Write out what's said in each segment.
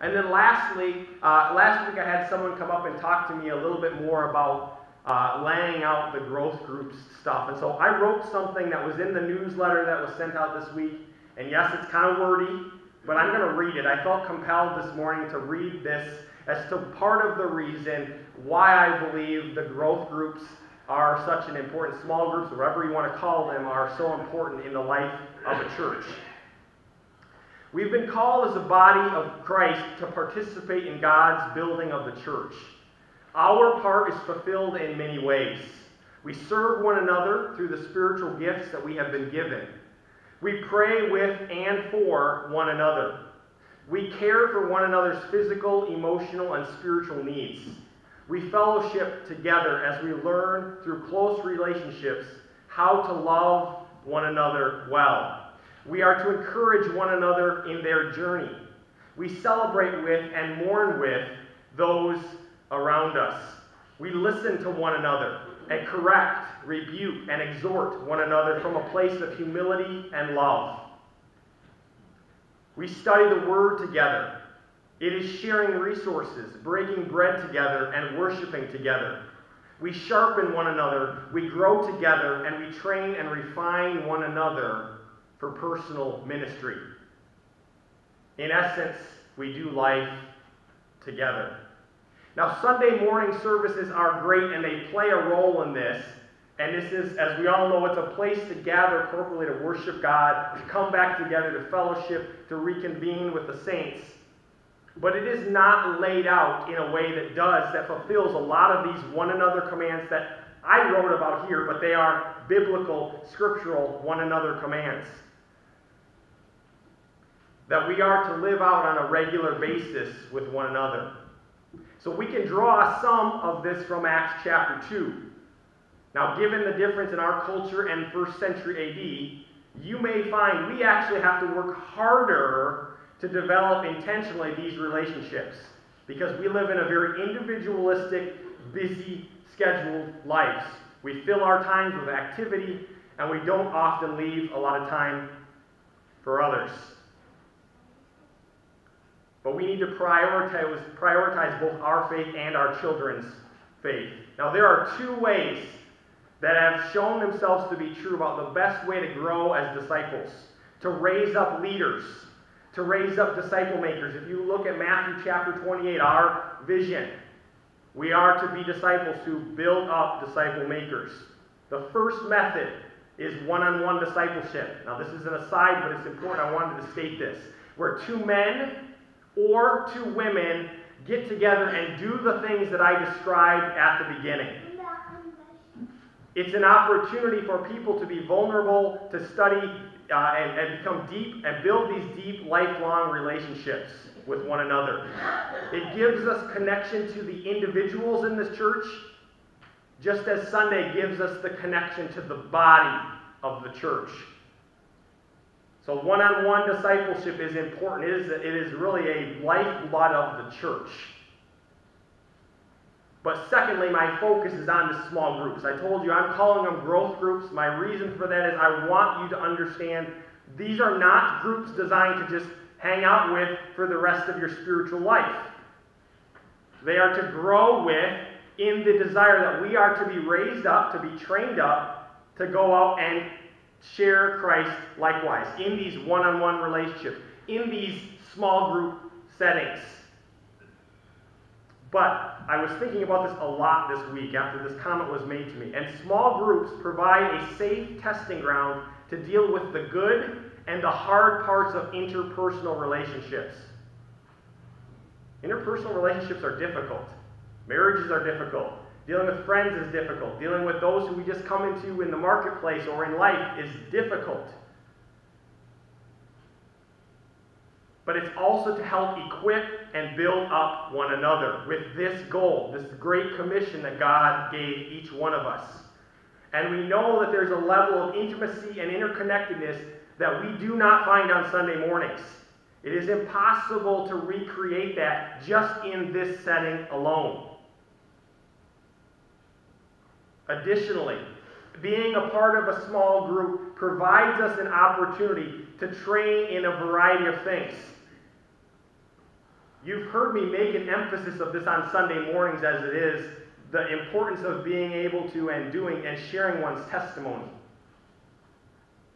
And then lastly, uh, last week I had someone come up and talk to me a little bit more about uh, laying out the growth groups stuff. And so I wrote something that was in the newsletter that was sent out this week. And yes, it's kind of wordy, but I'm going to read it. I felt compelled this morning to read this as to part of the reason why I believe the growth groups are such an important, small groups, whatever you want to call them, are so important in the life of a church. We've been called as a body of Christ to participate in God's building of the church. Our part is fulfilled in many ways. We serve one another through the spiritual gifts that we have been given. We pray with and for one another. We care for one another's physical, emotional, and spiritual needs. We fellowship together as we learn through close relationships how to love one another well. We are to encourage one another in their journey. We celebrate with and mourn with those around us. We listen to one another and correct, rebuke, and exhort one another from a place of humility and love. We study the Word together. It is sharing resources, breaking bread together, and worshiping together. We sharpen one another, we grow together, and we train and refine one another for personal ministry. In essence, we do life together. Now, Sunday morning services are great and they play a role in this. And this is, as we all know, it's a place to gather corporately to worship God, to come back together, to fellowship, to reconvene with the saints. But it is not laid out in a way that does, that fulfills a lot of these one another commands that I wrote about here, but they are biblical, scriptural one another commands that we are to live out on a regular basis with one another. So we can draw some of this from Acts chapter 2. Now, given the difference in our culture and first century AD, you may find we actually have to work harder to develop intentionally these relationships because we live in a very individualistic, busy, scheduled lives. We fill our times with activity and we don't often leave a lot of time for others. But we need to prioritize, prioritize both our faith and our children's faith. Now, there are two ways that have shown themselves to be true about the best way to grow as disciples to raise up leaders, to raise up disciple makers. If you look at Matthew chapter 28, our vision, we are to be disciples who build up disciple makers. The first method is one on one discipleship. Now, this is an aside, but it's important. I wanted to state this. Where two men or two women get together and do the things that I described at the beginning. It's an opportunity for people to be vulnerable, to study uh, and, and become deep and build these deep, lifelong relationships with one another. It gives us connection to the individuals in this church, just as Sunday gives us the connection to the body of the church. So one on one discipleship is important. It is, it is really a lifeblood of the church. But secondly, my focus is on the small groups. I told you I'm calling them growth groups. My reason for that is I want you to understand these are not groups designed to just hang out with for the rest of your spiritual life. They are to grow with in the desire that we are to be raised up, to be trained up, to go out and share Christ likewise in these one on one relationships, in these small group settings. But I was thinking about this a lot this week after this comment was made to me. And small groups provide a safe testing ground to deal with the good and the hard parts of interpersonal relationships. Interpersonal relationships are difficult, marriages are difficult, Dealing with friends is difficult. Dealing with those who we just come into in the marketplace or in life is difficult. But it's also to help equip and build up one another with this goal, this great commission that God gave each one of us. And we know that there's a level of intimacy and interconnectedness that we do not find on Sunday mornings. It is impossible to recreate that just in this setting alone. Additionally, being a part of a small group provides us an opportunity to train in a variety of things. You've heard me make an emphasis of this on Sunday mornings as it is the importance of being able to and doing and sharing one's testimony.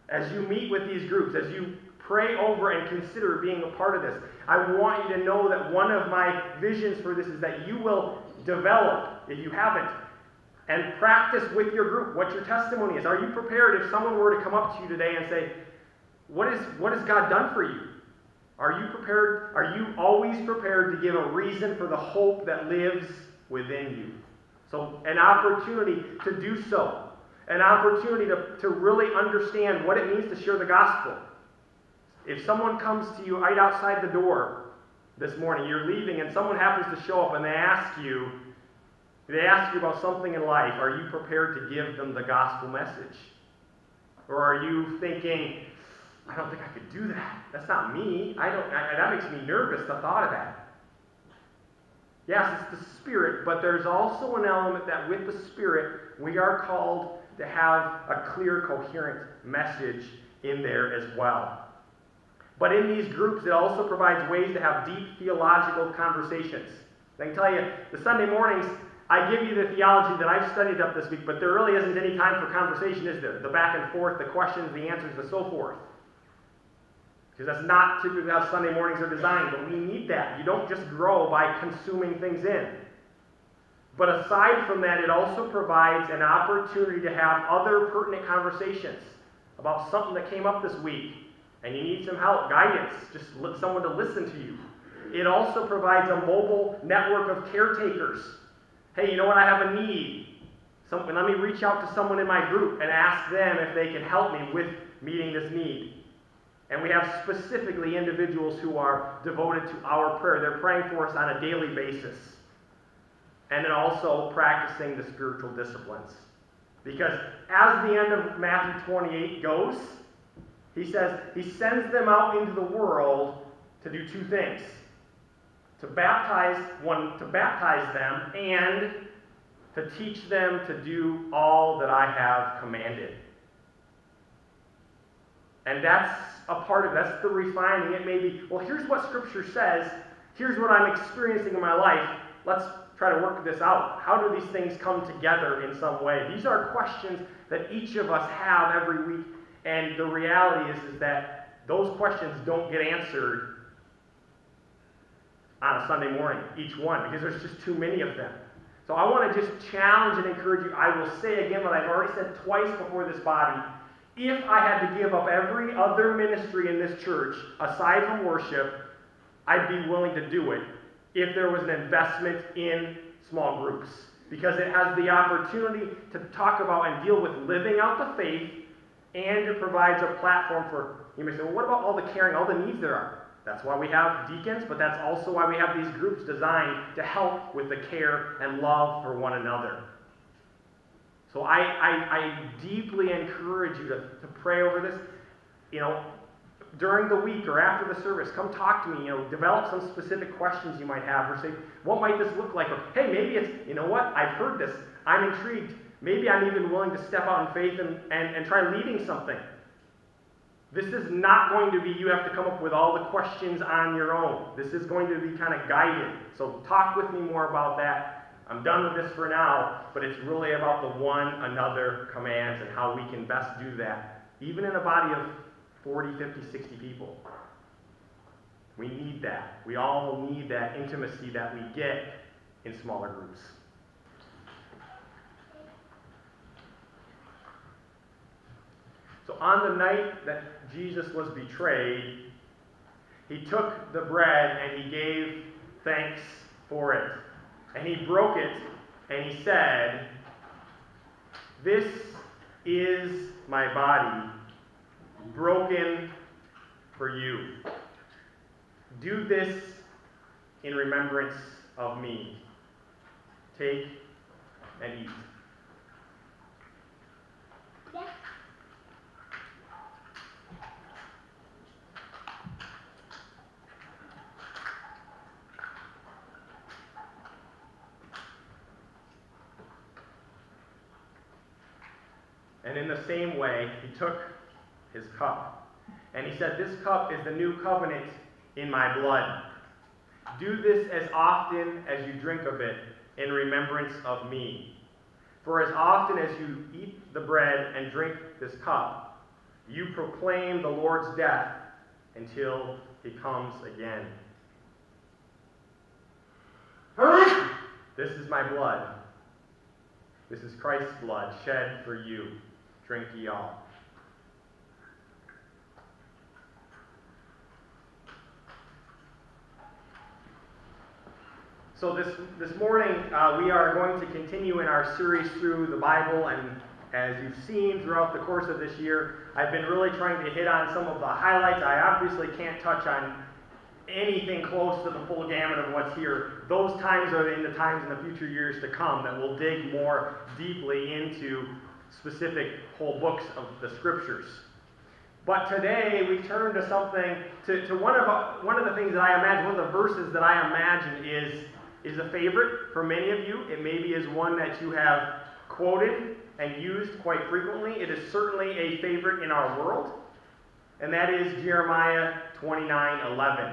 As you meet with these groups, as you pray over and consider being a part of this, I want you to know that one of my visions for this is that you will develop, if you haven't, and practice with your group what your testimony is. Are you prepared if someone were to come up to you today and say, What, is, what has God done for you? Are you prepared? Are you always prepared to give a reason for the hope that lives within you? So, an opportunity to do so, an opportunity to, to really understand what it means to share the gospel. If someone comes to you right outside the door this morning, you're leaving, and someone happens to show up and they ask you, they ask you about something in life, are you prepared to give them the gospel message? Or are you thinking, I don't think I could do that. That's not me. I don't. I, that makes me nervous. The thought of that. Yes, it's the Spirit, but there's also an element that with the Spirit we are called to have a clear, coherent message in there as well. But in these groups, it also provides ways to have deep theological conversations. I can tell you, the Sunday mornings, I give you the theology that I've studied up this week, but there really isn't any time for conversation, is there? The back and forth, the questions, the answers, the so forth. Because that's not typically how Sunday mornings are designed, but we need that. You don't just grow by consuming things in. But aside from that, it also provides an opportunity to have other pertinent conversations about something that came up this week and you need some help, guidance, just someone to listen to you. It also provides a mobile network of caretakers. Hey, you know what? I have a need. Let me reach out to someone in my group and ask them if they can help me with meeting this need. And we have specifically individuals who are devoted to our prayer. They're praying for us on a daily basis. And then also practicing the spiritual disciplines. Because as the end of Matthew 28 goes, he says he sends them out into the world to do two things. To baptize one to baptize them and to teach them to do all that I have commanded. And that's a part of. That's the refining. It may be, well, here's what Scripture says. Here's what I'm experiencing in my life. Let's try to work this out. How do these things come together in some way? These are questions that each of us have every week. And the reality is, is that those questions don't get answered on a Sunday morning, each one, because there's just too many of them. So I want to just challenge and encourage you. I will say again what I've already said twice before this body if I had to give up every other ministry in this church, aside from worship, I'd be willing to do it if there was an investment in small groups. Because it has the opportunity to talk about and deal with living out the faith, and it provides a platform for, you may say, well, what about all the caring, all the needs there are? That's why we have deacons, but that's also why we have these groups designed to help with the care and love for one another. So I, I, I deeply encourage you to, to pray over this. You know, during the week or after the service, come talk to me. You know, develop some specific questions you might have, or say, what might this look like? Or hey, maybe it's, you know what? I've heard this. I'm intrigued. Maybe I'm even willing to step out in faith and, and, and try leading something. This is not going to be you have to come up with all the questions on your own. This is going to be kind of guided. So talk with me more about that I'm done with this for now, but it's really about the one another commands and how we can best do that, even in a body of 40, 50, 60 people. We need that. We all need that intimacy that we get in smaller groups. So, on the night that Jesus was betrayed, he took the bread and he gave thanks for it. And he broke it, and he said, This is my body, broken for you. Do this in remembrance of me. Take and eat. The same way, he took his cup. And he said, This cup is the new covenant in my blood. Do this as often as you drink of it in remembrance of me. For as often as you eat the bread and drink this cup, you proclaim the Lord's death until he comes again. This is my blood. This is Christ's blood shed for you. Drink ye all. So this, this morning, uh, we are going to continue in our series through the Bible, and as you've seen throughout the course of this year, I've been really trying to hit on some of the highlights. I obviously can't touch on anything close to the full gamut of what's here. Those times are in the times in the future years to come that we'll dig more deeply into specific whole books of the scriptures. But today we turn to something, to, to one, of, one of the things that I imagine, one of the verses that I imagine is is a favorite for many of you. It maybe is one that you have quoted and used quite frequently. It is certainly a favorite in our world, and that is Jeremiah 29 11.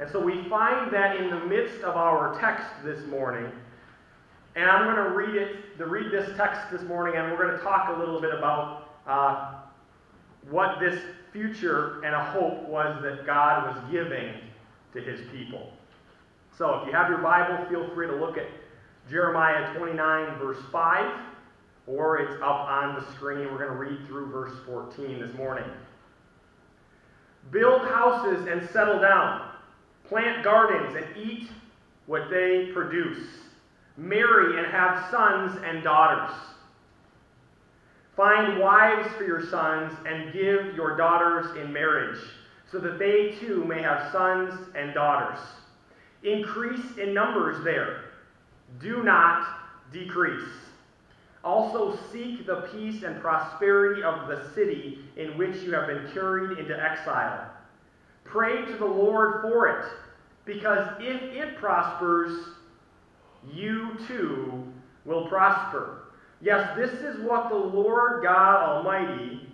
And so we find that in the midst of our text this morning, and I'm going to read it, read this text this morning, and we're going to talk a little bit about uh, what this future and a hope was that God was giving to his people. So if you have your Bible, feel free to look at Jeremiah 29, verse 5, or it's up on the screen. We're going to read through verse 14 this morning. Build houses and settle down, plant gardens and eat what they produce, marry and have sons and daughters. Find wives for your sons and give your daughters in marriage, so that they too may have sons and daughters. Increase in numbers there. Do not decrease. Also seek the peace and prosperity of the city in which you have been carried into exile. Pray to the Lord for it, because if it prospers, you too will prosper. Yes, this is what the Lord God Almighty,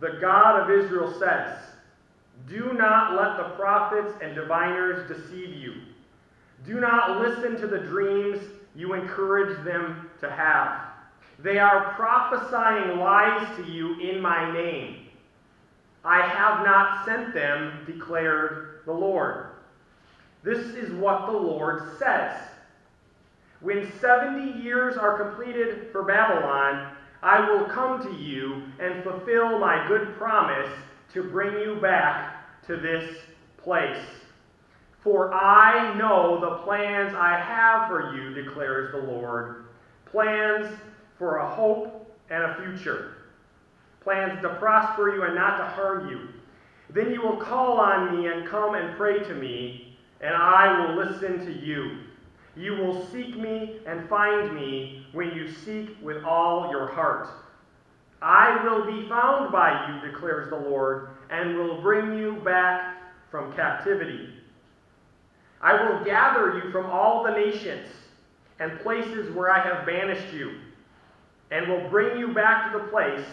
the God of Israel, says Do not let the prophets and diviners deceive you. Do not listen to the dreams you encourage them to have. They are prophesying lies to you in my name. I have not sent them, declared the Lord. This is what the Lord says. When 70 years are completed for Babylon, I will come to you and fulfill my good promise to bring you back to this place. For I know the plans I have for you, declares the Lord plans for a hope and a future, plans to prosper you and not to harm you. Then you will call on me and come and pray to me, and I will listen to you. You will seek me and find me when you seek with all your heart. I will be found by you, declares the Lord, and will bring you back from captivity. I will gather you from all the nations and places where I have banished you, and will bring you back to the place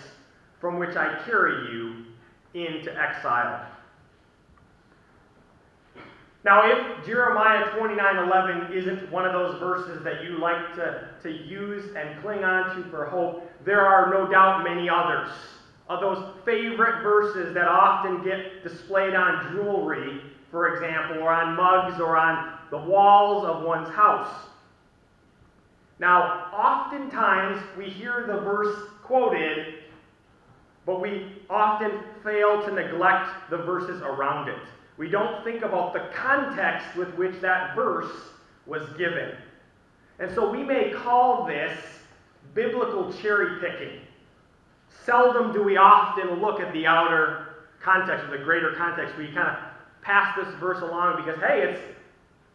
from which I carry you into exile. Now, if Jeremiah 29:11 isn't one of those verses that you like to, to use and cling on to for hope, there are no doubt many others. Of those favorite verses that often get displayed on jewelry for example, or on mugs or on the walls of one's house. Now, oftentimes we hear the verse quoted, but we often fail to neglect the verses around it. We don't think about the context with which that verse was given. And so we may call this biblical cherry picking. Seldom do we often look at the outer context or the greater context. We kind of pass this verse along because, hey, it's,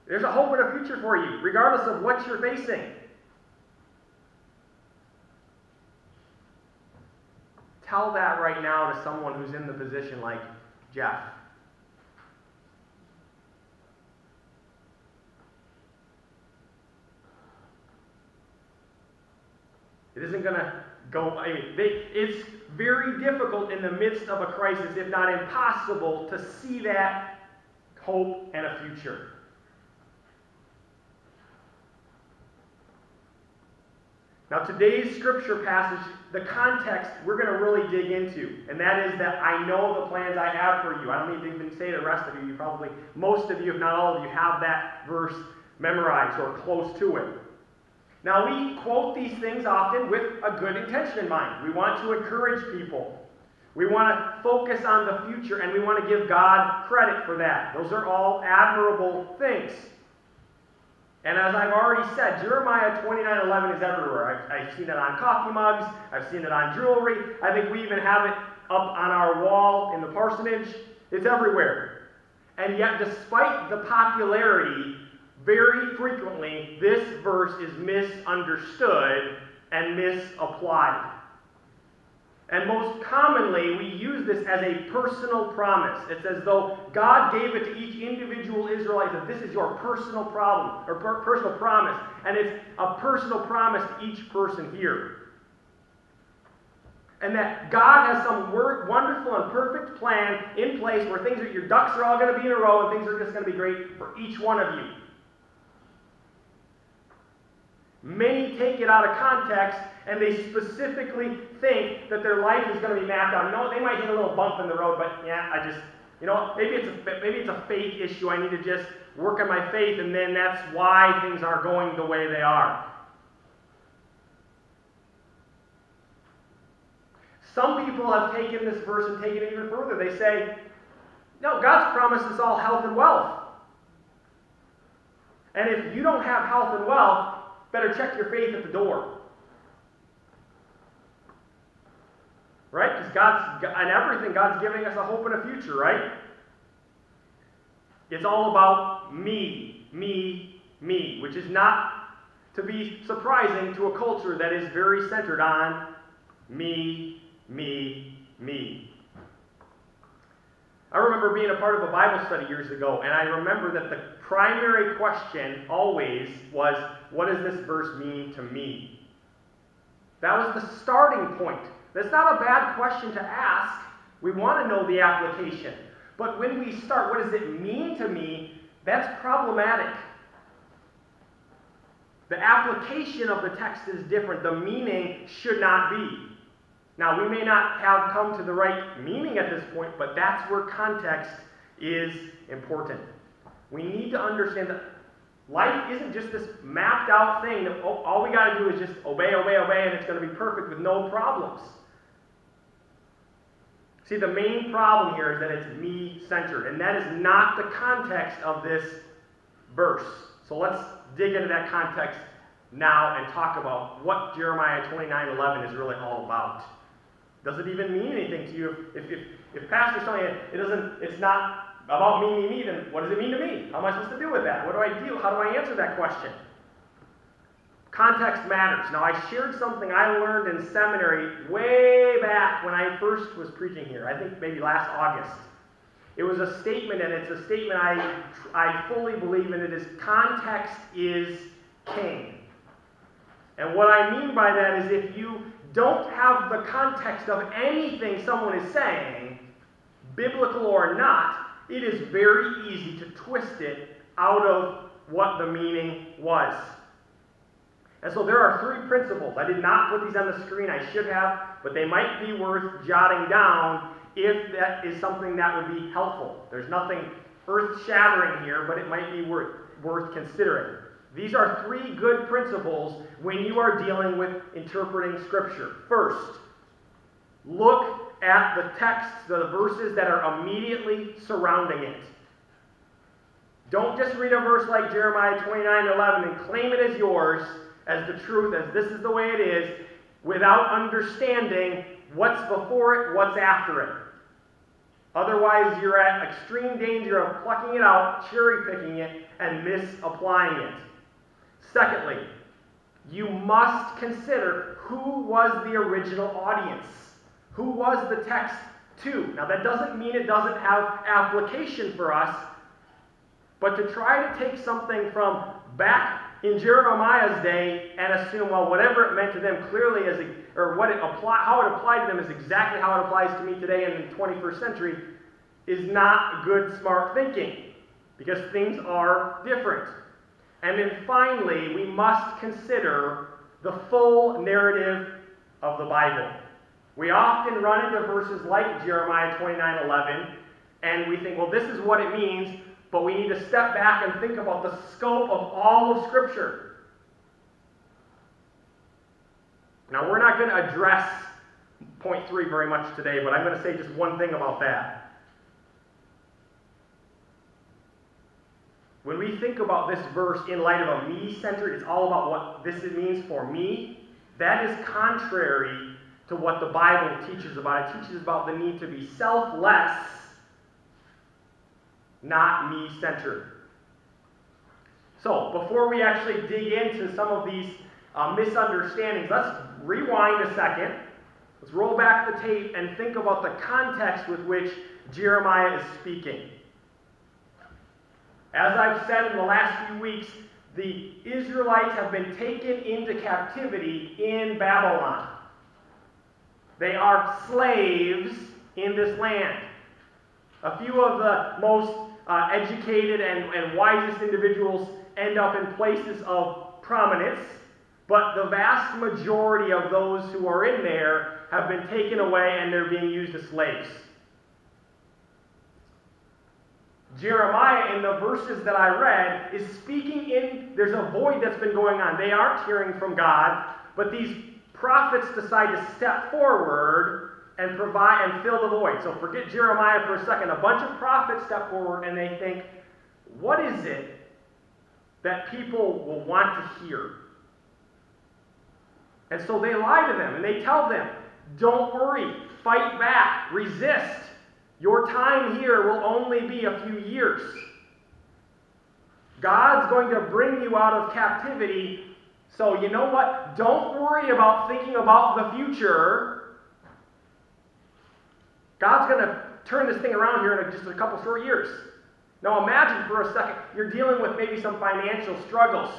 there's a hope and a future for you, regardless of what you're facing. Tell that right now to someone who's in the position like Jeff. It isn't going to go. I mean, they, it's very difficult in the midst of a crisis, if not impossible, to see that hope and a future. Now, today's scripture passage, the context we're going to really dig into, and that is that I know the plans I have for you. I don't need to even say to the rest of you. You probably, most of you, if not all of you, have that verse memorized or close to it. Now, we quote these things often with a good intention in mind. We want to encourage people. We want to focus on the future, and we want to give God credit for that. Those are all admirable things. And as I've already said, Jeremiah 29:11 is everywhere. I've, I've, seen it on coffee mugs. I've seen it on jewelry. I think we even have it up on our wall in the parsonage. It's everywhere. And yet, despite the popularity, very frequently this verse is misunderstood and misapplied. And most commonly, we use this as a personal promise. It's as though God gave it to each individual Israelite that this is your personal problem or per- personal promise. And it's a personal promise to each person here. And that God has some wonderful and perfect plan in place where things are, your ducks are all going to be in a row and things are just going to be great for each one of you. Many take it out of context and they specifically think that their life is going to be mapped out. No, they might hit a little bump in the road, but yeah, I just, you know, maybe it's a maybe it's a faith issue. I need to just work on my faith, and then that's why things are going the way they are. Some people have taken this verse and taken it even further. They say, no, God's promised us all health and wealth. And if you don't have health and wealth, better check your faith at the door. Right? Because God's, and everything, God's giving us a hope and a future, right? It's all about me, me, me, which is not to be surprising to a culture that is very centered on me, me, me. I remember being a part of a Bible study years ago, and I remember that the primary question always was, What does this verse mean to me? That was the starting point. That's not a bad question to ask. We want to know the application. But when we start, what does it mean to me? That's problematic. The application of the text is different. The meaning should not be. Now, we may not have come to the right meaning at this point, but that's where context is important. We need to understand that life isn't just this mapped out thing that oh, all we got to do is just obey, obey, obey, and it's going to be perfect with no problems. See, the main problem here is that it's me centered, and that is not the context of this verse. So let's dig into that context now and talk about what Jeremiah 29 11 is really all about. Does it even mean anything to you? If, if, if Pastor's telling you it doesn't, it's not about me, me, me, then what does it mean to me? How am I supposed to deal with that? What do I do? How do I answer that question? Context matters. Now, I shared something I learned in seminary way back when I first was preaching here, I think maybe last August. It was a statement, and it's a statement I, I fully believe in. It is context is king. And what I mean by that is if you don't have the context of anything someone is saying, biblical or not, it is very easy to twist it out of what the meaning was. And so there are three principles. I did not put these on the screen. I should have, but they might be worth jotting down if that is something that would be helpful. There's nothing earth shattering here, but it might be worth, worth considering. These are three good principles when you are dealing with interpreting Scripture. First, look at the texts, the verses that are immediately surrounding it. Don't just read a verse like Jeremiah 29 11 and claim it as yours as the truth, as this is the way it is, without understanding what's before it, what's after it. Otherwise, you're at extreme danger of plucking it out, cherry picking it, and misapplying it. Secondly, you must consider who was the original audience. Who was the text to? Now, that doesn't mean it doesn't have application for us, but to try to take something from back in Jeremiah's day and assume, well, whatever it meant to them clearly as or what it apply, how it applied to them is exactly how it applies to me today in the 21st century is not good, smart thinking because things are different. And then finally, we must consider the full narrative of the Bible. We often run into verses like Jeremiah 29 11, and we think, well, this is what it means, but we need to step back and think about the scope of all of Scripture. Now, we're not going to address point three very much today, but I'm going to say just one thing about that. When we think about this verse in light of a me centered, it's all about what this means for me. That is contrary to what the Bible teaches about. It teaches about the need to be selfless, not me centered. So, before we actually dig into some of these uh, misunderstandings, let's rewind a second. Let's roll back the tape and think about the context with which Jeremiah is speaking. As I've said in the last few weeks, the Israelites have been taken into captivity in Babylon. They are slaves in this land. A few of the most uh, educated and, and wisest individuals end up in places of prominence, but the vast majority of those who are in there have been taken away and they're being used as slaves. Jeremiah, in the verses that I read, is speaking in, there's a void that's been going on. They aren't hearing from God, but these prophets decide to step forward and provide and fill the void. So forget Jeremiah for a second. A bunch of prophets step forward and they think, what is it that people will want to hear? And so they lie to them and they tell them, don't worry, fight back, resist. Your time here will only be a few years. God's going to bring you out of captivity. So, you know what? Don't worry about thinking about the future. God's going to turn this thing around here in just a couple short years. Now, imagine for a second you're dealing with maybe some financial struggles.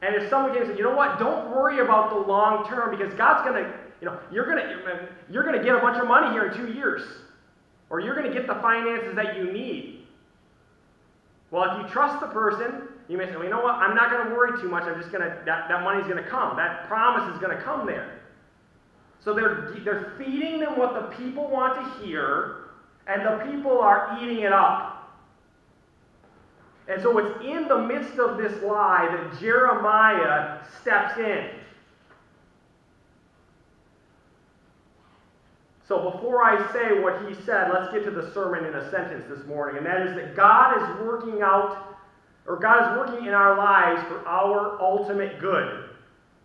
And if someone came and said, you know what, don't worry about the long term because God's going to you know, you're going to you're to get a bunch of money here in two years, or you're going to get the finances that you need. Well, if you trust the person, you may say, well, you know what? I'm not going to worry too much. I'm just to that, that money's going to come. That promise is going to come there. So they're they're feeding them what the people want to hear, and the people are eating it up. And so it's in the midst of this lie that Jeremiah steps in. So before I say what he said, let's get to the sermon in a sentence this morning, and that is that God is working out, or God is working in our lives for our ultimate good,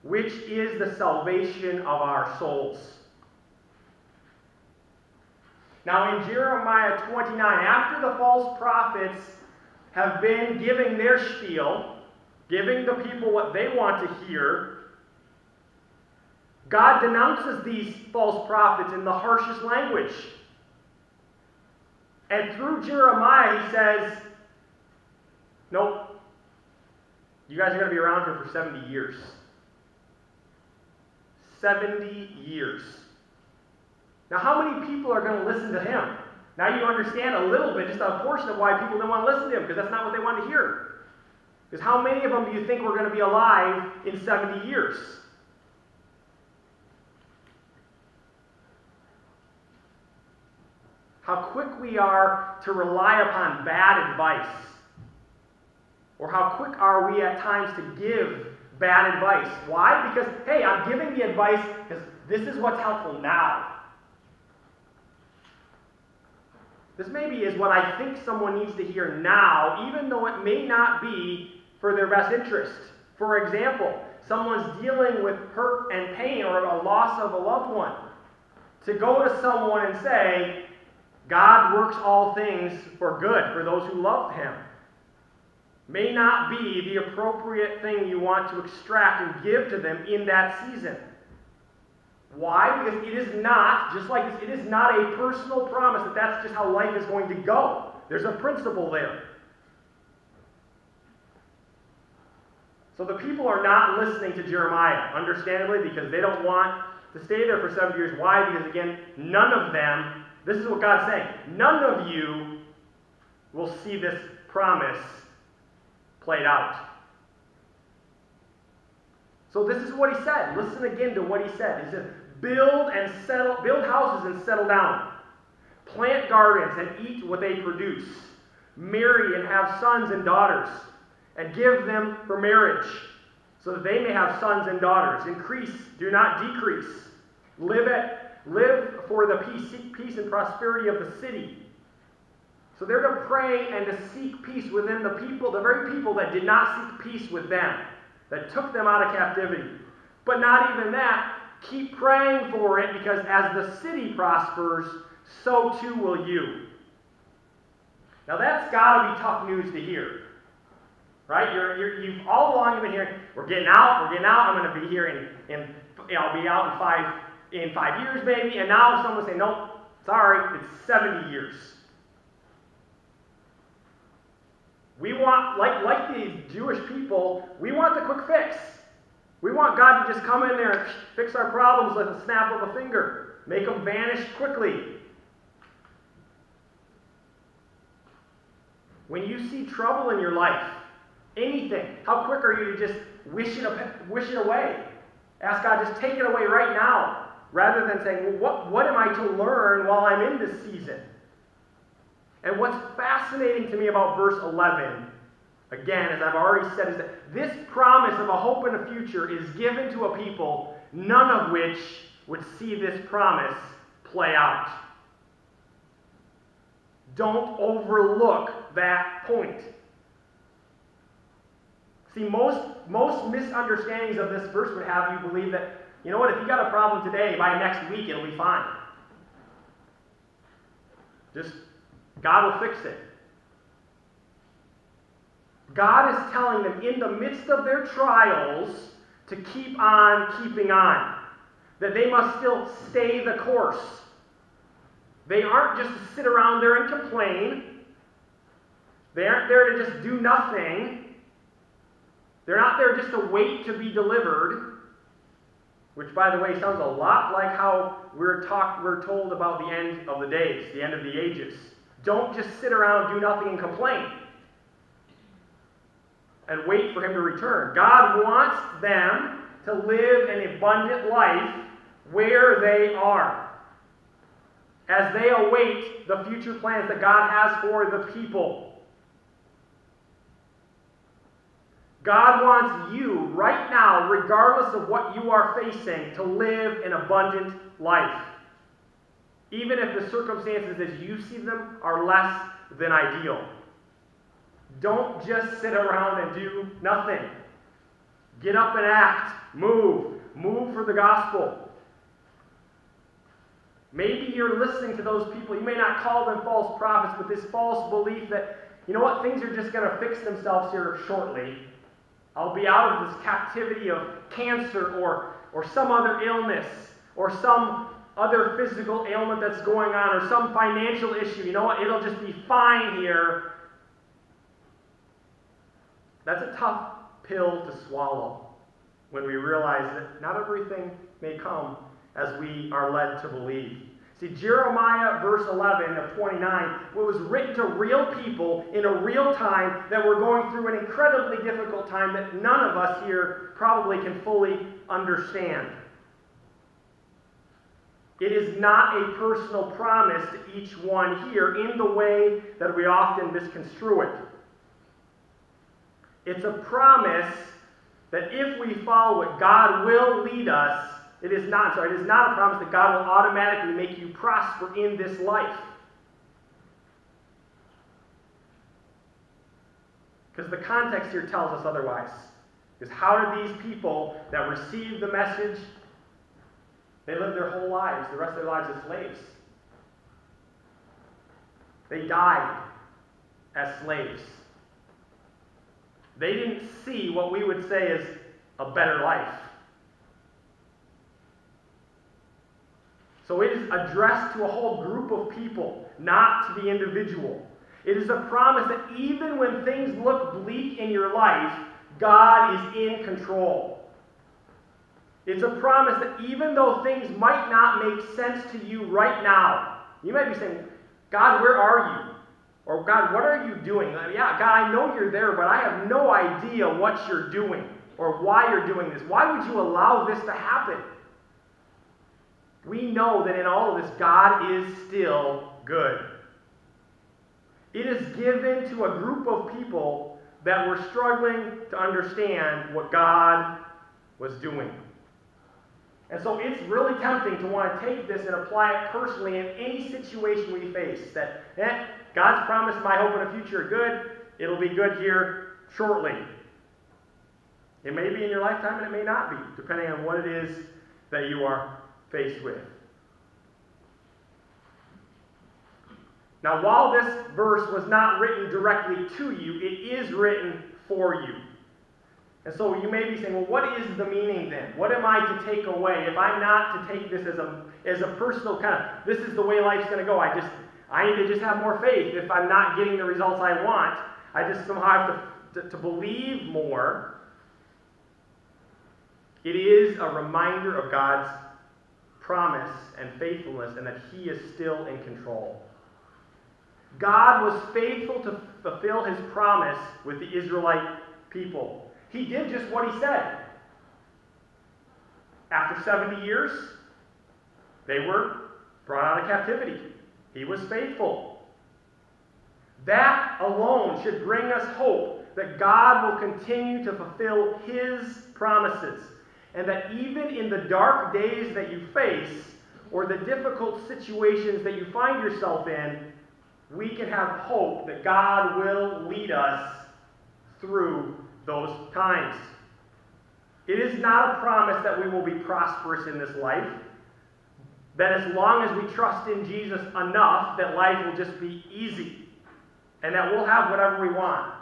which is the salvation of our souls. Now, in Jeremiah 29, after the false prophets have been giving their spiel, giving the people what they want to hear, God denounces these false prophets in the harshest language. And through Jeremiah, he says, Nope, you guys are going to be around here for 70 years. 70 years. Now, how many people are going to listen to him? Now you understand a little bit, just a portion of why people don't want to listen to him, because that's not what they want to hear. Because how many of them do you think we're going to be alive in 70 years? How quick we are to rely upon bad advice. Or how quick are we at times to give bad advice. Why? Because, hey, I'm giving the advice because this is what's helpful now. This maybe is what I think someone needs to hear now, even though it may not be for their best interest. For example, someone's dealing with hurt and pain or a loss of a loved one. To go to someone and say, God works all things for good for those who love him. May not be the appropriate thing you want to extract and give to them in that season. Why? Because it is not, just like this, it is not a personal promise that that's just how life is going to go. There's a principle there. So the people are not listening to Jeremiah, understandably, because they don't want to stay there for seven years. Why? Because, again, none of them this is what God's saying. None of you will see this promise played out. So this is what he said. Listen again to what he said. He said, build and settle, build houses and settle down. Plant gardens and eat what they produce. Marry and have sons and daughters, and give them for marriage, so that they may have sons and daughters. Increase, do not decrease. Live at, live for the peace, peace and prosperity of the city. So they're to pray and to seek peace within the people, the very people that did not seek peace with them, that took them out of captivity. But not even that, keep praying for it because as the city prospers, so too will you. Now that's got to be tough news to hear. Right? You're, you're, you've all along been hearing, we're getting out, we're getting out, I'm going to be here in, in I'll be out in five, in five years maybe, and now someone say, nope, sorry, it's 70 years. We want, like, like these Jewish people, we want the quick fix. We want God to just come in there and fix our problems with a snap of a finger, make them vanish quickly. When you see trouble in your life, anything, how quick are you to just wish it, wish it away? Ask God, just take it away right now, rather than saying, well, what, what am I to learn while I'm in this season? And what's fascinating to me about verse 11, again, as I've already said, is that this promise of a hope in a future is given to a people, none of which would see this promise play out. Don't overlook that point. See, most, most misunderstandings of this verse would have you believe that, you know what, if you got a problem today, by next week it'll be fine. Just God will fix it. God is telling them in the midst of their trials to keep on keeping on, that they must still stay the course. They aren't just to sit around there and complain. They aren't there to just do nothing. They're not there just to wait to be delivered, which, by the way, sounds a lot like how we're, talk, we're told about the end of the days, the end of the ages. Don't just sit around, do nothing, and complain and wait for Him to return. God wants them to live an abundant life where they are as they await the future plans that God has for the people. God wants you right now, regardless of what you are facing, to live an abundant life even if the circumstances as you see them are less than ideal. Don't just sit around and do nothing. Get up and act. Move. Move for the gospel. Maybe you're listening to those people. You may not call them false prophets, but this false belief that, you know what, things are just going to fix themselves here shortly. I'll be out of this captivity of cancer or, or some other illness or some other physical ailment that's going on or some financial issue. You know what? It'll just be fine here. That's a tough pill to swallow when we realize that not everything may come as we are led to believe. See, Jeremiah, verse 11 of 29, was written to real people in a real time that were going through an incredibly difficult time that none of us here probably can fully understand. It is not a personal promise to each one here in the way that we often misconstrue it. It's a promise that if we follow it, God will lead us. It is not, sorry, it is not a promise that God will automatically make you prosper in this life. Because the context here tells us otherwise. Is how did these people that received the message they lived their whole lives, the rest of their lives as slaves. They died as slaves. They didn't see what we would say is a better life. So it is addressed to a whole group of people, not to the individual. It is a promise that even when things look bleak in your life, God is in control. It's a promise that even though things might not make sense to you right now, you might be saying, God, where are you? Or God, what are you doing? Yeah, God, I know you're there, but I have no idea what you're doing. or why you're doing this. Why would you allow this to happen? We know that in all of this, God is still good. It is given to a group of people that were struggling to understand what God was doing. And so it's really tempting to want to take this and apply it personally in any situation we face. That eh, God's promised my hope and a future good. It'll be good here shortly. It may be in your lifetime and it may not be, depending on what it is that you are faced with. Now, while this verse was not written directly to you, it is written for you. And so you may be saying, well, what is the meaning then? What am I to take away if I'm not to take this as a, as a personal kind of, this is the way life's going to go. I just, I need to just have more faith. If I'm not getting the results I want, I just somehow have to, to, to believe more. It is a reminder of God's promise and faithfulness and that He is still in control. God was faithful to fulfill His promise with the Israelite people. He did just what He said. After 70 years, they were brought out of captivity. He was faithful. That alone should bring us hope that God will continue to fulfill His promises and that even in the dark days that you face or the difficult situations that you find yourself in, we can have hope that God will lead us through those times. It is not a promise that we will be prosperous in this life, that as long as we trust in Jesus enough, that life will just be easy, and that we'll have whatever we want.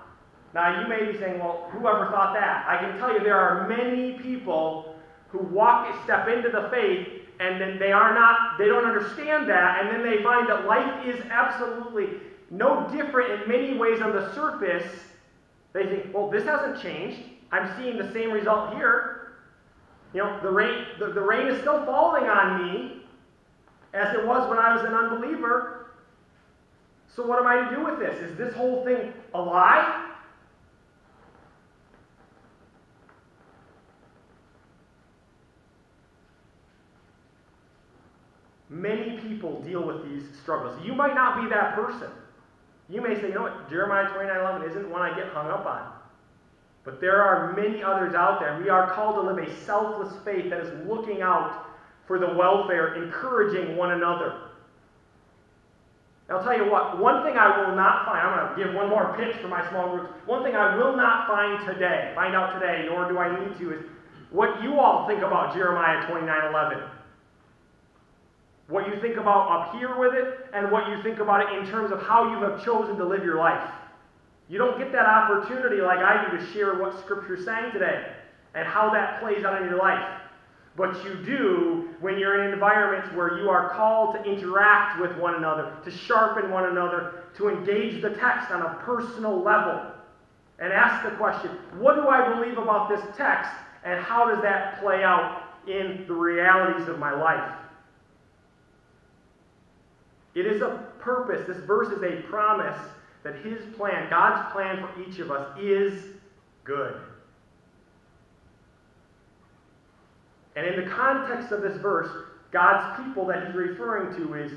Now, you may be saying, well, whoever thought that? I can tell you there are many people who walk, step into the faith, and then they are not, they don't understand that, and then they find that life is absolutely no different in many ways on the surface. They think, well, this hasn't changed. I'm seeing the same result here. You know, the rain, the, the rain is still falling on me as it was when I was an unbeliever. So, what am I to do with this? Is this whole thing a lie? Many people deal with these struggles. You might not be that person. You may say, you know what, Jeremiah 29:11 isn't one I get hung up on. But there are many others out there. We are called to live a selfless faith that is looking out for the welfare, encouraging one another. I'll tell you what, one thing I will not find, I'm going to give one more pitch for my small groups. One thing I will not find today, find out today, nor do I need to, is what you all think about Jeremiah 29 11. What you think about up here with it, and what you think about it in terms of how you have chosen to live your life. You don't get that opportunity like I do to share what Scripture's saying today and how that plays out in your life. But you do when you're in environments where you are called to interact with one another, to sharpen one another, to engage the text on a personal level, and ask the question what do I believe about this text, and how does that play out in the realities of my life? It is a purpose. This verse is a promise that His plan, God's plan for each of us, is good. And in the context of this verse, God's people that He's referring to is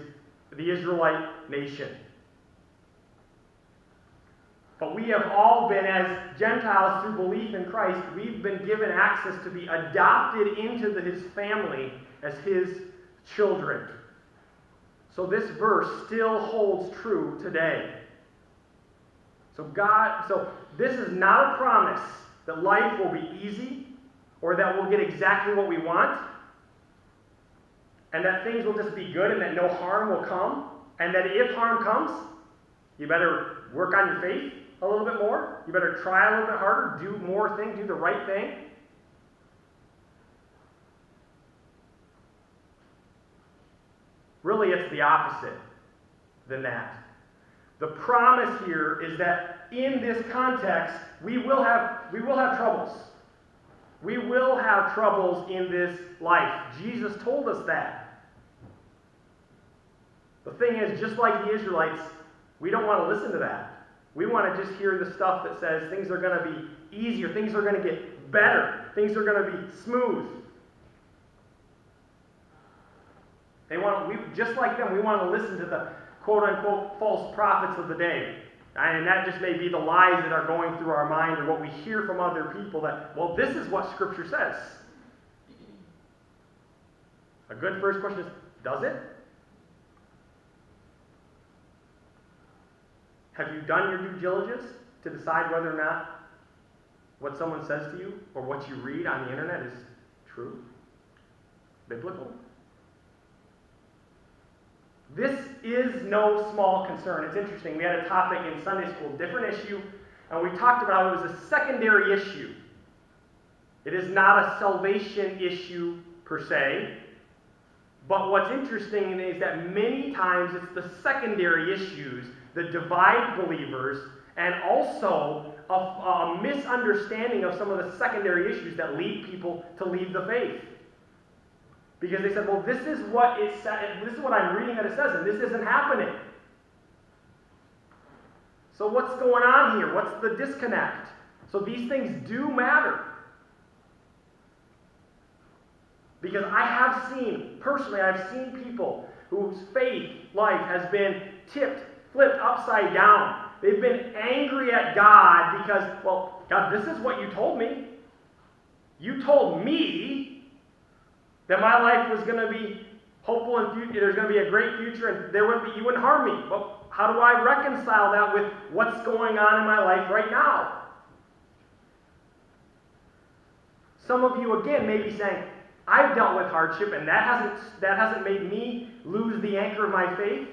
the Israelite nation. But we have all been, as Gentiles through belief in Christ, we've been given access to be adopted into the, His family as His children. So this verse still holds true today. So God, so this is not a promise that life will be easy or that we'll get exactly what we want and that things will just be good and that no harm will come and that if harm comes, you better work on your faith a little bit more. You better try a little bit harder, do more things, do the right thing. Really, it's the opposite than that. The promise here is that in this context, we will have, we will have troubles. We will have troubles in this life. Jesus told us that. The thing is, just like the Israelites, we don't want to listen to that. We want to just hear the stuff that says things are going to be easier, things are going to get better, things are going to be smooth. They want we just like them, we want to listen to the quote unquote false prophets of the day. And that just may be the lies that are going through our mind or what we hear from other people that, well, this is what Scripture says. A good first question is Does it? Have you done your due diligence to decide whether or not what someone says to you or what you read on the internet is true? Biblical? This is no small concern. It's interesting. We had a topic in Sunday school, different issue, and we talked about how it was a secondary issue. It is not a salvation issue per se, but what's interesting is that many times it's the secondary issues that divide believers and also a, a misunderstanding of some of the secondary issues that lead people to leave the faith. Because they said, well, this is what it said, this is what I'm reading that it says, and this isn't happening. So what's going on here? What's the disconnect? So these things do matter. Because I have seen, personally, I've seen people whose faith life has been tipped, flipped upside down. They've been angry at God because, well, God, this is what you told me. You told me that my life was going to be hopeful and future, there's going to be a great future and there wouldn't be, you wouldn't harm me. But how do I reconcile that with what's going on in my life right now? Some of you, again, may be saying, I've dealt with hardship, and that hasn't, that hasn't made me lose the anchor of my faith.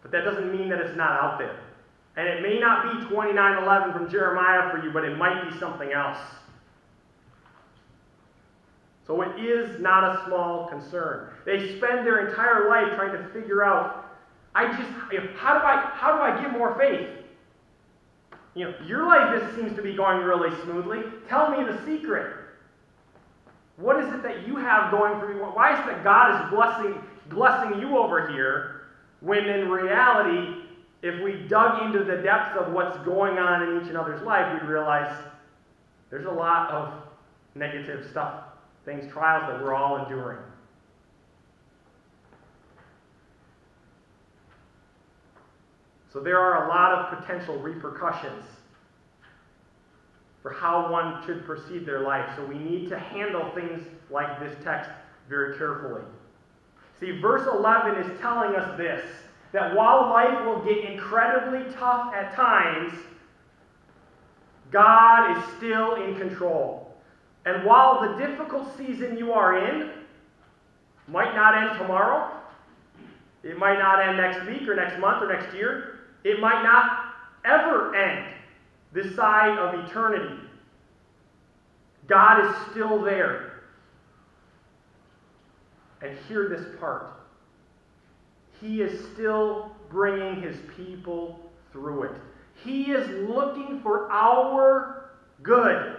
But that doesn't mean that it's not out there. And it may not be 2911 from Jeremiah for you, but it might be something else. So it is not a small concern. They spend their entire life trying to figure out, I just, how do I, how do I get more faith? You know, your life just seems to be going really smoothly. Tell me the secret. What is it that you have going for you? Why is it that God is blessing, blessing you over here when in reality, if we dug into the depths of what's going on in each and other's life, we'd realize there's a lot of negative stuff, things, trials that we're all enduring. So there are a lot of potential repercussions for how one should proceed their life. So we need to handle things like this text very carefully. See, verse 11 is telling us this that while life will get incredibly tough at times, God is still in control. And while the difficult season you are in might not end tomorrow, it might not end next week or next month or next year, it might not ever end this side of eternity. God is still there. And hear this part. He is still bringing his people through it. He is looking for our good.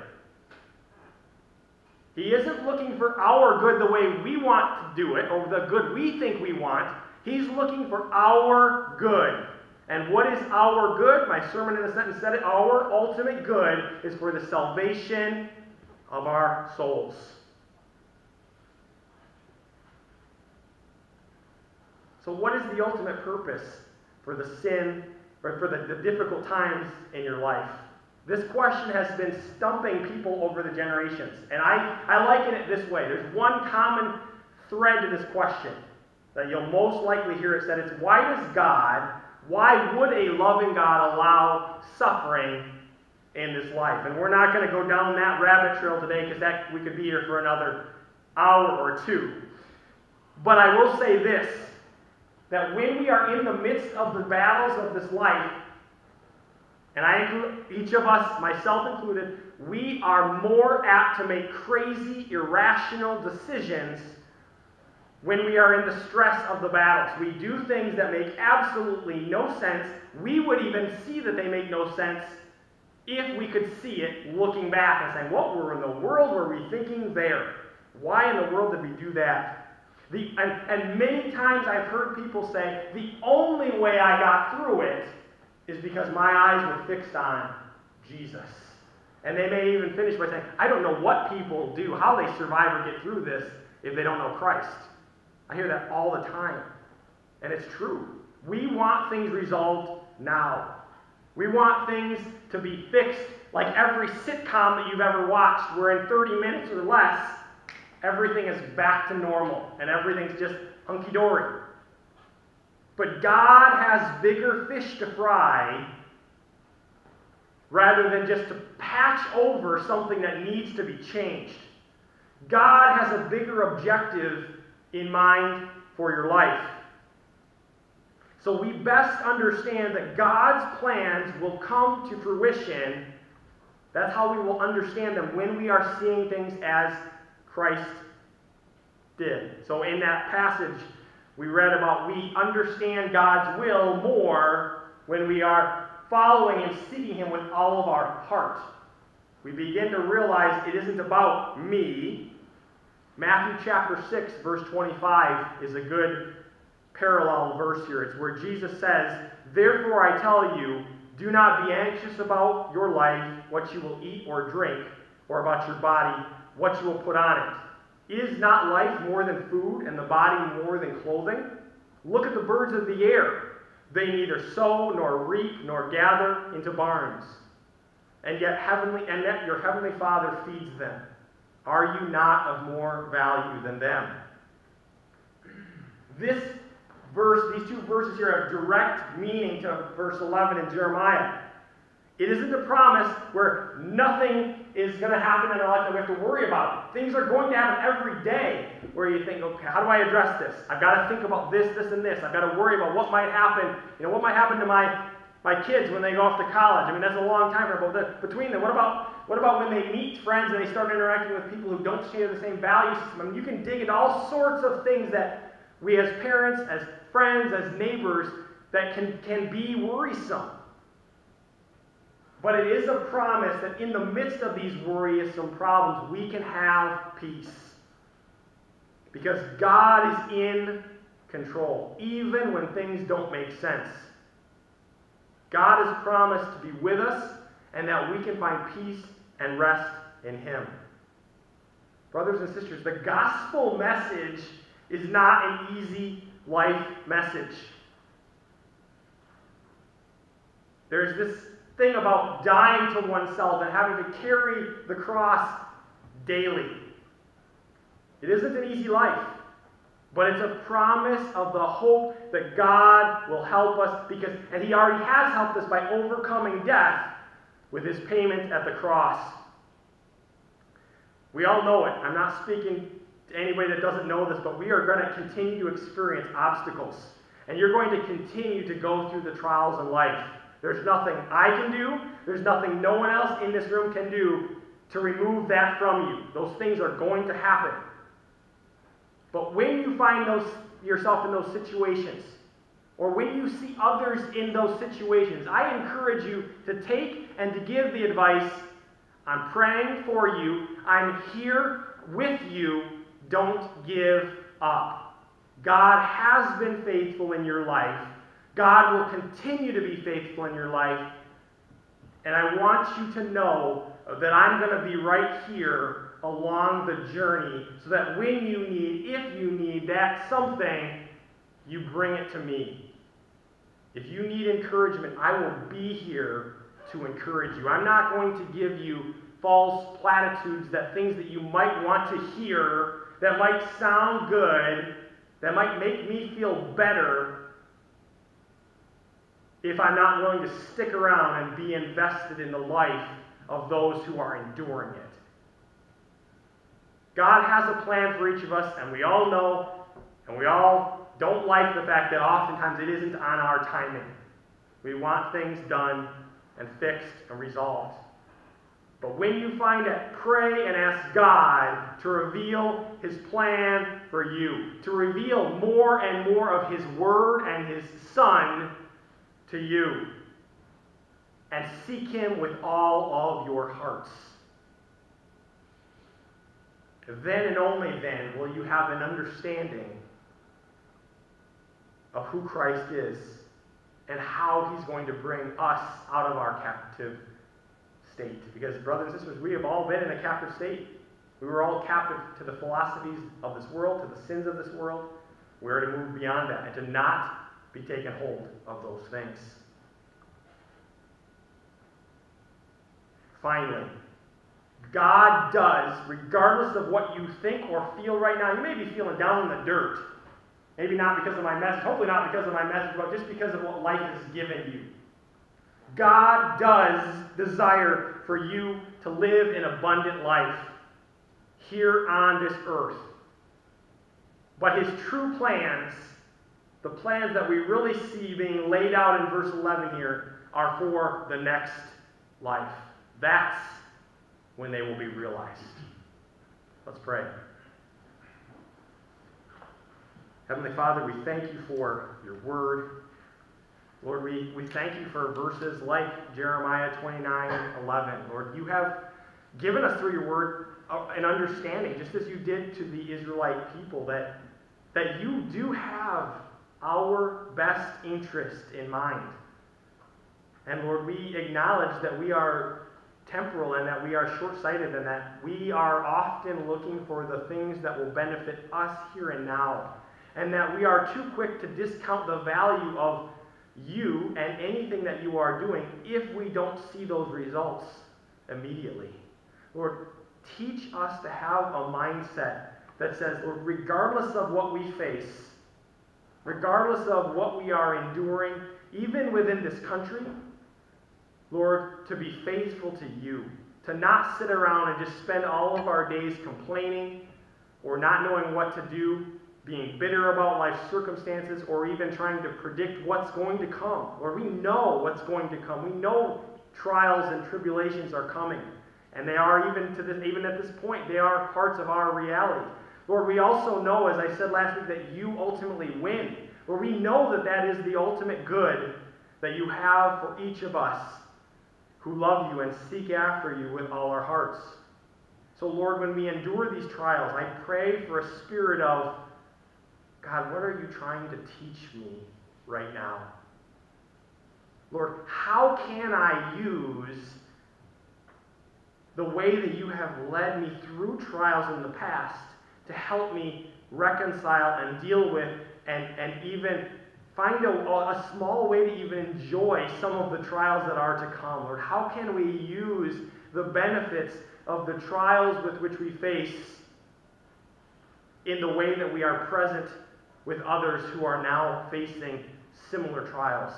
He isn't looking for our good the way we want to do it or the good we think we want. He's looking for our good. And what is our good? My sermon in a sentence said it. Our ultimate good is for the salvation of our souls. So, what is the ultimate purpose for the sin or for the, the difficult times in your life? This question has been stumping people over the generations. And I, I liken it this way there's one common thread to this question that you'll most likely hear it said it's why does God why would a loving God allow suffering in this life? And we're not going to go down that rabbit trail today because that we could be here for another hour or two. But I will say this that when we are in the midst of the battles of this life, and I each of us, myself included, we are more apt to make crazy, irrational decisions when we are in the stress of the battles. We do things that make absolutely no sense. We would even see that they make no sense if we could see it looking back and saying, What were in the world were we thinking there? Why in the world did we do that? The, and, and many times I've heard people say, the only way I got through it is because my eyes were fixed on Jesus. And they may even finish by saying, I don't know what people do, how they survive or get through this if they don't know Christ. I hear that all the time. And it's true. We want things resolved now. We want things to be fixed like every sitcom that you've ever watched, where in 30 minutes or less, everything is back to normal and everything's just hunky dory. But God has bigger fish to fry rather than just to patch over something that needs to be changed. God has a bigger objective in mind for your life. So we best understand that God's plans will come to fruition. That's how we will understand them when we are seeing things as Christ did. So in that passage, we read about we understand God's will more when we are following and seeking Him with all of our heart. We begin to realize it isn't about me. Matthew chapter 6, verse 25 is a good parallel verse here. It's where Jesus says, Therefore I tell you, do not be anxious about your life, what you will eat or drink, or about your body, what you will put on it. Is not life more than food, and the body more than clothing? Look at the birds of the air. They neither sow nor reap nor gather into barns. And yet heavenly and yet your heavenly Father feeds them. Are you not of more value than them? This verse, these two verses here have direct meaning to verse 11 in Jeremiah. It isn't a promise where nothing is going to happen in our life that we have to worry about. Things are going to happen every day where you think, okay, how do I address this? I've got to think about this, this, and this. I've got to worry about what might happen. You know, what might happen to my my kids when they go off to college. I mean, that's a long time that. Between them, what about what about when they meet friends and they start interacting with people who don't share the same value system? I mean, you can dig into all sorts of things that we as parents, as friends, as neighbors, that can, can be worrisome. But it is a promise that in the midst of these worrisome problems, we can have peace. Because God is in control, even when things don't make sense. God has promised to be with us and that we can find peace and rest in Him. Brothers and sisters, the gospel message is not an easy life message. There's this thing about dying to oneself and having to carry the cross daily. It isn't an easy life, but it's a promise of the hope that God will help us because, and He already has helped us by overcoming death with His payment at the cross. We all know it. I'm not speaking to anybody that doesn't know this, but we are going to continue to experience obstacles. And you're going to continue to go through the trials in life. There's nothing I can do, there's nothing no one else in this room can do to remove that from you. Those things are going to happen. But when you find those, yourself in those situations, or when you see others in those situations, I encourage you to take and to give the advice I'm praying for you, I'm here with you don't give up. God has been faithful in your life. God will continue to be faithful in your life. And I want you to know that I'm going to be right here along the journey so that when you need, if you need that something, you bring it to me. If you need encouragement, I will be here to encourage you. I'm not going to give you false platitudes that things that you might want to hear that might sound good, that might make me feel better if I'm not willing to stick around and be invested in the life of those who are enduring it. God has a plan for each of us, and we all know, and we all don't like the fact that oftentimes it isn't on our timing. We want things done and fixed and resolved. But when you find it, pray and ask God to reveal His plan for you, to reveal more and more of His Word and His Son to you. And seek Him with all of your hearts. Then and only then will you have an understanding of who Christ is and how he's going to bring us out of our captive state. Because, brothers and sisters, we have all been in a captive state. We were all captive to the philosophies of this world, to the sins of this world. We're to move beyond that and to not be taken hold of those things. Finally, God does, regardless of what you think or feel right now. You may be feeling down in the dirt. Maybe not because of my message, hopefully not because of my message, but just because of what life has given you. God does desire for you to live an abundant life here on this earth. But his true plans, the plans that we really see being laid out in verse 11 here, are for the next life. That's when they will be realized. Let's pray. Heavenly Father, we thank you for your word. Lord, we, we thank you for verses like Jeremiah 29 11. Lord, you have given us through your word uh, an understanding, just as you did to the Israelite people, that, that you do have our best interest in mind. And Lord, we acknowledge that we are temporal and that we are short sighted and that we are often looking for the things that will benefit us here and now. And that we are too quick to discount the value of you and anything that you are doing if we don't see those results immediately. Lord, teach us to have a mindset that says, Lord, regardless of what we face, regardless of what we are enduring, even within this country, Lord, to be faithful to you, to not sit around and just spend all of our days complaining or not knowing what to do, being bitter about life's circumstances, or even trying to predict what's going to come. Or we know what's going to come. We know trials and tribulations are coming. And they are even to this, even at this point, they are parts of our reality. Lord, we also know, as I said last week, that you ultimately win. Lord, we know that that is the ultimate good that you have for each of us who love you and seek after you with all our hearts. So, Lord, when we endure these trials, I pray for a spirit of, God, what are you trying to teach me right now? Lord, how can I use the way that you have led me through trials in the past to help me reconcile and deal with and, and even find a, a small way to even enjoy some of the trials that are to come. Lord, how can we use the benefits of the trials with which we face in the way that we are present with others who are now facing similar trials?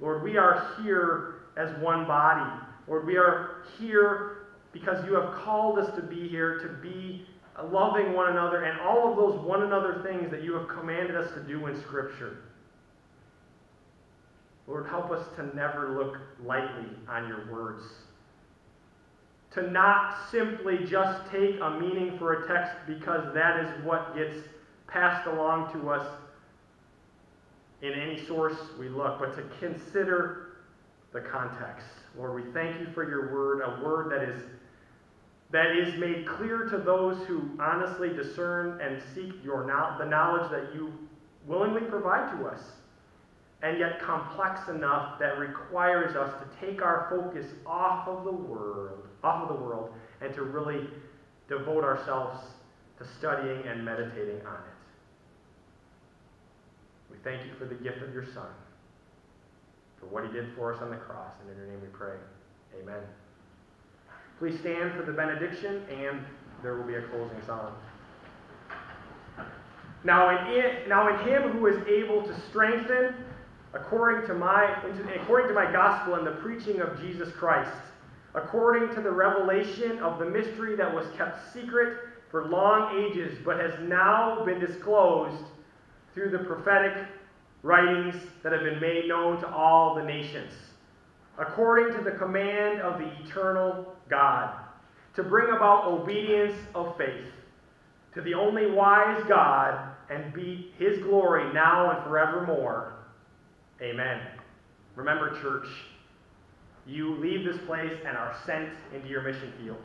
Lord, we are here as one body. Lord, we are here because you have called us to be here, to be Uh, loving one another, and all of those one another things that you have commanded us to do in Scripture. Lord, help us to never look lightly on your words. To not simply just take a meaning for a text because that is what gets passed along to us in any source we look, but to consider the context. Lord, we thank you for your word, a word that is that is made clear to those who honestly discern and seek your no- the knowledge that you willingly provide to us and yet complex enough that requires us to take our focus off of the world, off of the world, and to really devote ourselves to studying and meditating on it. We thank you for the gift of your Son, for what he did for us on the cross, and in your name we pray. Amen. Please stand for the benediction, and there will be a closing song. Now in, it, now in him who is able to strengthen according to my according to my gospel and the preaching of Jesus Christ, according to the revelation of the mystery that was kept secret for long ages, but has now been disclosed through the prophetic writings that have been made known to all the nations, according to the command of the eternal God, to bring about obedience of faith to the only wise God and be his glory now and forevermore. Amen. Remember, church, you leave this place and are sent into your mission field.